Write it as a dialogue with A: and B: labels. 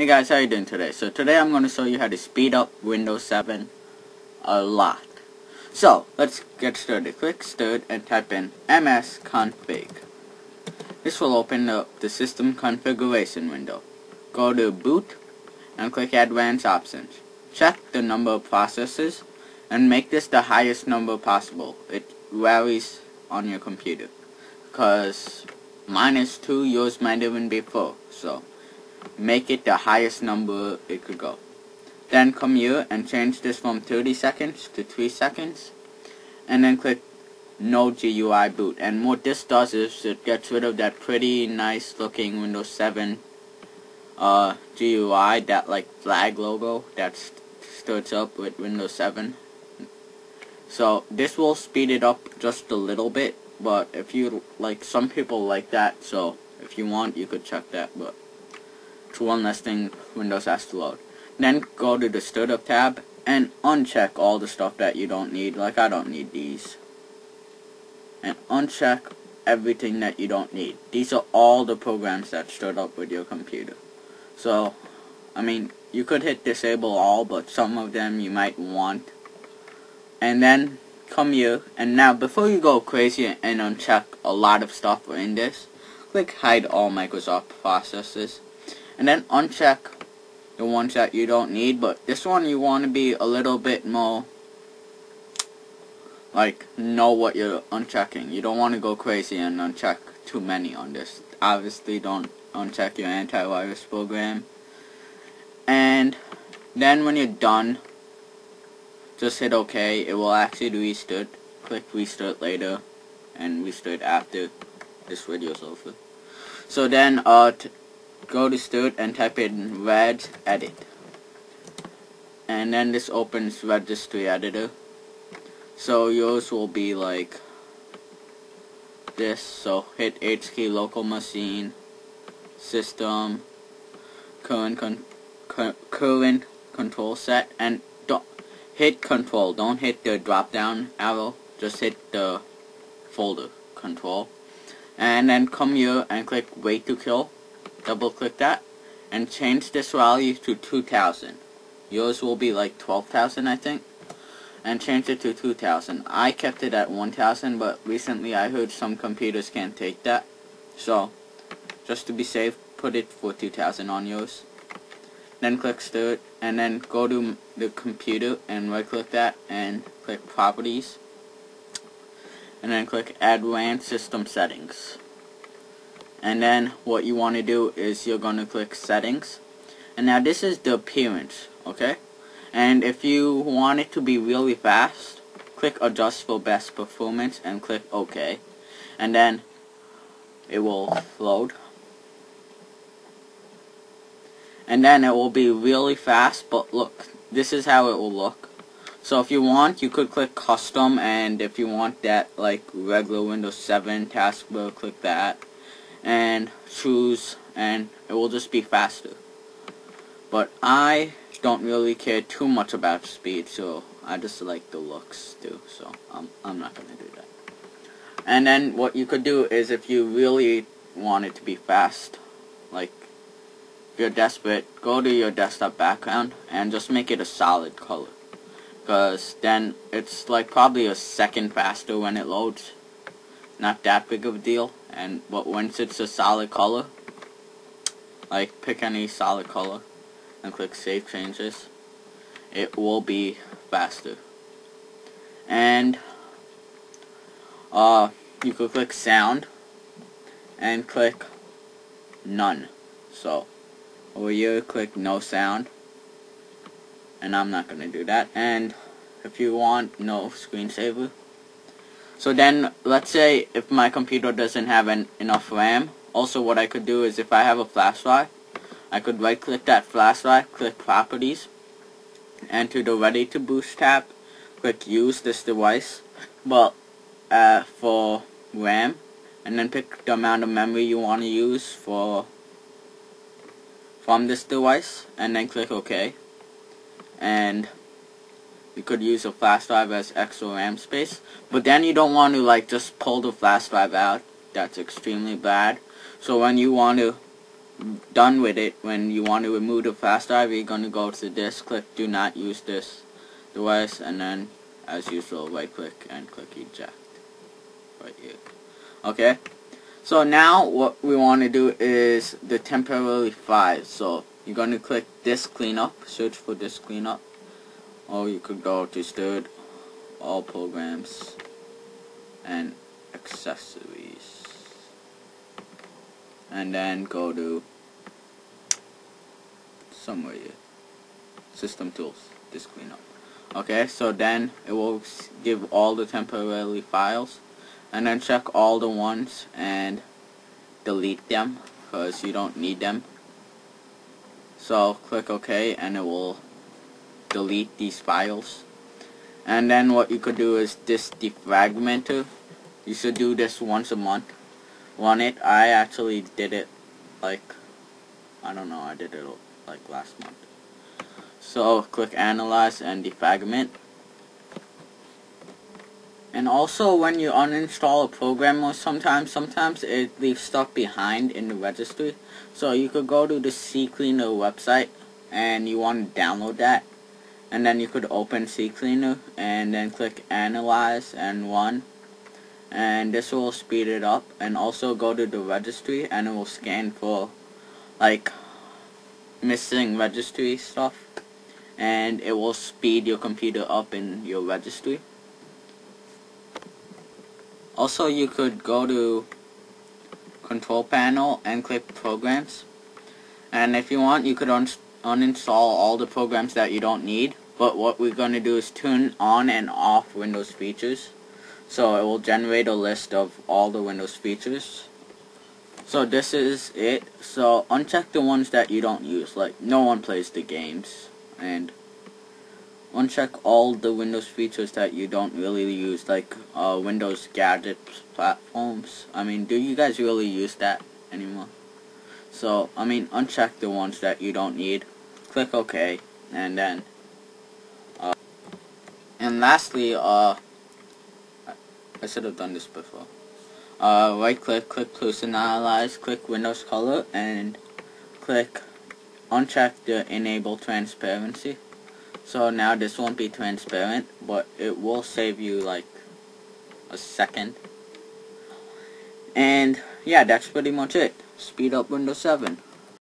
A: Hey guys, how you doing today? So today I'm going to show you how to speed up Windows 7 a lot. So, let's get started. Click Start and type in msconfig. This will open up the system configuration window. Go to Boot and click Advanced Options. Check the number of processes and make this the highest number possible. It varies on your computer. Because mine is 2, yours might even be 4. So, make it the highest number it could go. Then come here and change this from 30 seconds to 3 seconds. And then click no GUI boot. And what this does is it gets rid of that pretty nice looking Windows 7 uh, GUI, that like flag logo that st starts up with Windows 7. So this will speed it up just a little bit, but if you like, some people like that, so if you want, you could check that, but it's one less thing Windows has to load. Then go to the startup tab and uncheck all the stuff that you don't need, like I don't need these. And uncheck everything that you don't need. These are all the programs that start up with your computer. So, I mean, you could hit disable all, but some of them you might want. And then come here, and now before you go crazy and uncheck a lot of stuff in this, click hide all Microsoft processes and then uncheck. The ones that you don't need but this one you want to be a little bit more like know what you're unchecking. You don't want to go crazy and uncheck too many on this. Obviously don't uncheck your antivirus program. And then when you're done just hit OK. It will actually restart. Click restart later and restart after this video is over. So then uh go to start and type in reg edit. And then this opens registry editor. So yours will be like this. So hit H key local machine system current con current control set and don't hit control. Don't hit the drop down arrow. Just hit the folder control. And then come here and click wait to kill double click that and change this value to 2000 yours will be like 12,000 I think and change it to 2000 I kept it at 1000 but recently I heard some computers can't take that. So just to be safe put it for 2000 on yours. Then click start and then go to the computer and right click that and click properties. And then click advanced system settings and then what you want to do is you're going to click settings. And now this is the appearance okay? And if you want it to be really fast click adjust for best performance and click OK. And then it will load. And then it will be really fast but look this is how it will look. So if you want you could click custom and if you want that like regular Windows 7 taskbar click that and choose and it will just be faster. But I don't really care too much about speed, so I just like the looks too, so I'm, I'm not going to do that. And then what you could do is if you really want it to be fast, like if you're desperate, go to your desktop background and just make it a solid color. Because then it's like probably a second faster when it loads. Not that big of a deal. And but once it's a solid color like pick any solid color and click save changes it will be faster. And uh you could click sound and click none. So over here click no sound. And I'm not gonna do that. And if you want no screensaver so then, let's say if my computer doesn't have an, enough RAM, also what I could do is if I have a flash drive, I could right click that flash drive, click properties, and to the ready to boost tab, click use this device, but uh, for RAM, and then pick the amount of memory you want to use for from this device, and then click OK. And you could use a flash drive as extra RAM space. But then you don't want to like just pull the flash drive out. That's extremely bad. So when you want to done with it, when you want to remove the flash drive, you're going to go to this, click do not use this device, and then, as usual, right click and click eject. Right here. Okay? So now what we want to do is the temporary files. So you're going to click disk cleanup, search for disk cleanup, or you could go to stored all programs and accessories. And then go to somewhere here system tools disk cleanup okay so then it will give all the temporary files and then check all the ones and delete them because you don't need them. So click OK and it will delete these files. And then what you could do is this defragmenter. You should do this once a month. Run it I actually did it like I don't know I did it like last month. So click analyze and defragment. And also when you uninstall a program or sometimes, sometimes it leaves stuff behind in the registry. So you could go to the CCleaner website and you want to download that. And then you could open CCleaner and then click Analyze and Run. And this will speed it up. And also go to the registry and it will scan for like missing registry stuff. And it will speed your computer up in your registry. Also, you could go to control panel and click programs. And if you want, you could un uninstall all the programs that you don't need. But what we're going to do is turn on and off Windows features. So it will generate a list of all the Windows features. So this is it. So uncheck the ones that you don't use. Like no one plays the games. And uncheck all the Windows features that you don't really use, like uh, Windows gadgets platforms. I mean, do you guys really use that anymore? So, I mean, uncheck the ones that you don't need. Click OK, and then, uh, and lastly, uh, I should have done this before. Uh, right click, click personalize, click Windows color, and click uncheck the enable transparency. So now this won't be transparent, but it will save you like a second. And yeah, that's pretty much it. Speed up Windows 7.